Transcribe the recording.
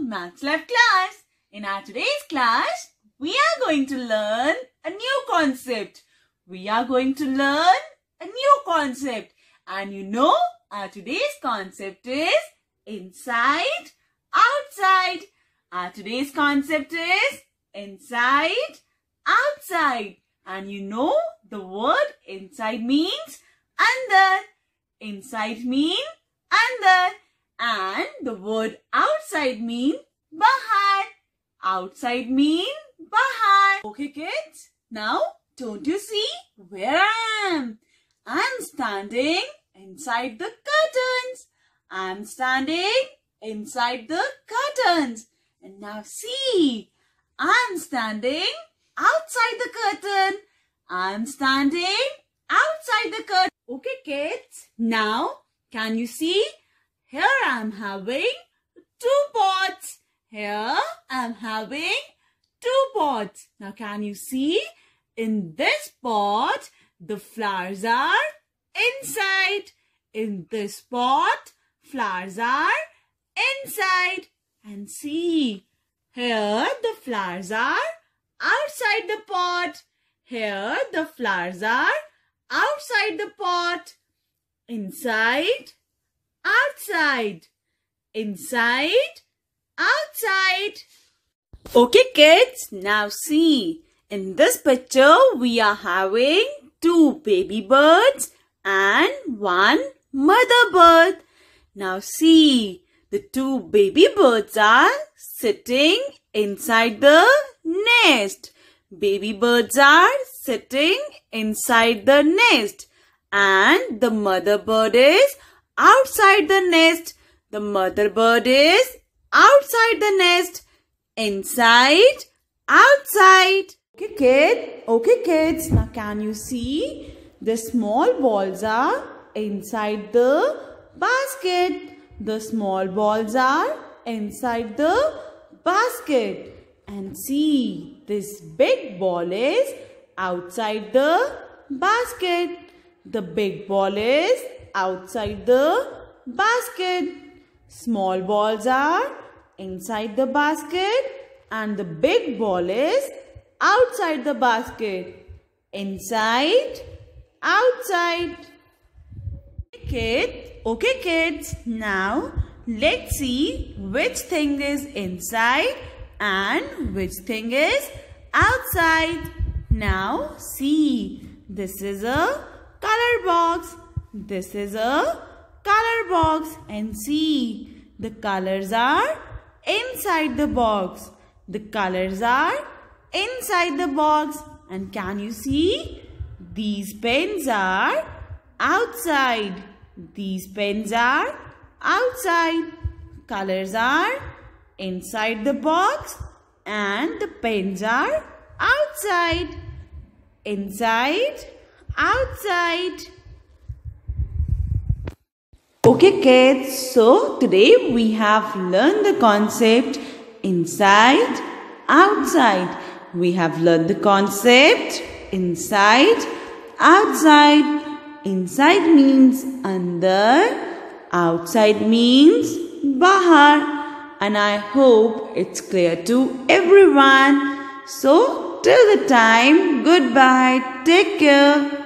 What's left class? In our today's class, we are going to learn a new concept. We are going to learn a new concept. And you know, our today's concept is inside, outside. Our today's concept is inside, outside. And you know, the word inside means andar. Inside means andar. And the word outside mean bahar. Outside mean bahar. Okay kids, now don't you see where I am? I'm standing inside the curtains. I'm standing inside the curtains. And now see, I'm standing outside the curtain. I'm standing outside the curtain. Okay kids, now can you see here I'm having two pots. Here I'm having two pots. Now can you see? In this pot, the flowers are inside. In this pot, flowers are inside. And see, here the flowers are outside the pot. Here the flowers are outside the pot. Inside outside. Inside, outside. Okay kids, now see. In this picture, we are having two baby birds and one mother bird. Now see, the two baby birds are sitting inside the nest. Baby birds are sitting inside the nest and the mother bird is outside the nest. The mother bird is outside the nest. Inside, outside. Okay, kid. Okay, kids. Now, can you see? The small balls are inside the basket. The small balls are inside the basket. And see, this big ball is outside the basket. The big ball is outside the basket. Small balls are inside the basket and the big ball is outside the basket. Inside, outside. Kid, okay kids, now let's see which thing is inside and which thing is outside. Now see, this is a color box. This is a color box and see the colors are inside the box. The colors are inside the box and can you see these pens are outside. These pens are outside. Colors are inside the box and the pens are outside. Inside, outside. Okay kids, so today we have learned the concept inside, outside. We have learned the concept inside, outside. Inside means andar, outside means bahar. And I hope it's clear to everyone. So till the time, goodbye, take care.